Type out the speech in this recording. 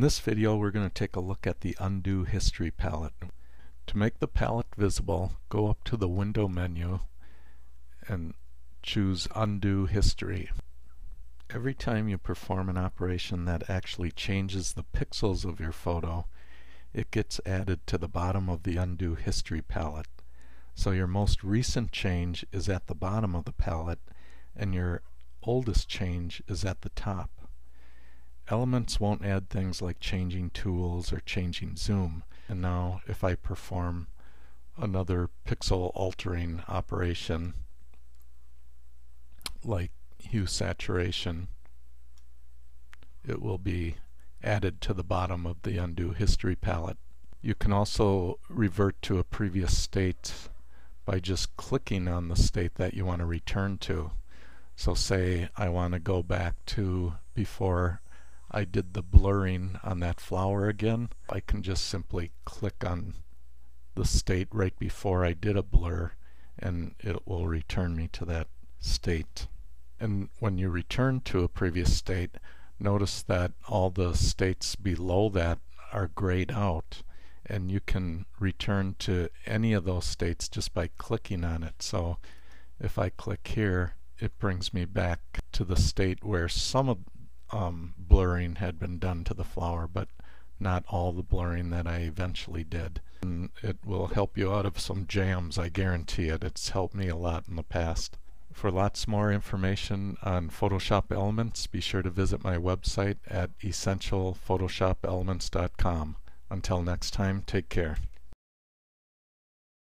this video we're going to take a look at the Undo History palette. To make the palette visible, go up to the Window menu and choose Undo History. Every time you perform an operation that actually changes the pixels of your photo, it gets added to the bottom of the Undo History palette. So your most recent change is at the bottom of the palette and your oldest change is at the top. Elements won't add things like changing tools or changing zoom. And now if I perform another pixel altering operation like hue saturation, it will be added to the bottom of the undo history palette. You can also revert to a previous state by just clicking on the state that you want to return to. So say I want to go back to before I did the blurring on that flower again, I can just simply click on the state right before I did a blur and it will return me to that state. And when you return to a previous state, notice that all the states below that are grayed out and you can return to any of those states just by clicking on it. So if I click here, it brings me back to the state where some of um, blurring had been done to the flower, but not all the blurring that I eventually did. And it will help you out of some jams, I guarantee it. It's helped me a lot in the past. For lots more information on Photoshop Elements, be sure to visit my website at essentialphotoshopelements.com. Until next time, take care.